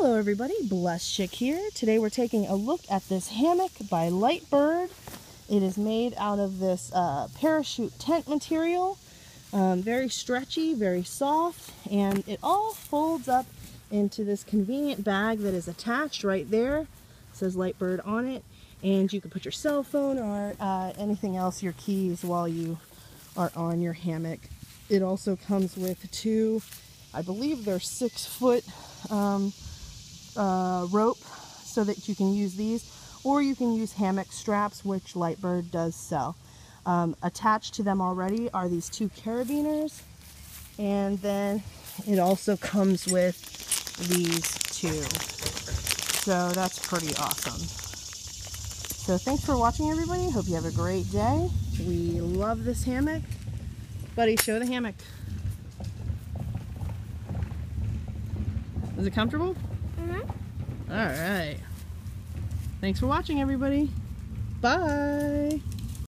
Hello everybody, Bless Chick here. Today we're taking a look at this hammock by Lightbird. It is made out of this uh, parachute tent material. Um, very stretchy, very soft, and it all folds up into this convenient bag that is attached right there. It says Lightbird on it, and you can put your cell phone or uh, anything else, your keys, while you are on your hammock. It also comes with two, I believe they're six foot um, uh, rope so that you can use these or you can use hammock straps which Lightbird does sell. Um, attached to them already are these two carabiners and then it also comes with these two. So that's pretty awesome. So thanks for watching everybody. Hope you have a great day. We love this hammock. Buddy, show the hammock. Is it comfortable? Mm-hmm. All right. Thanks for watching, everybody. Bye.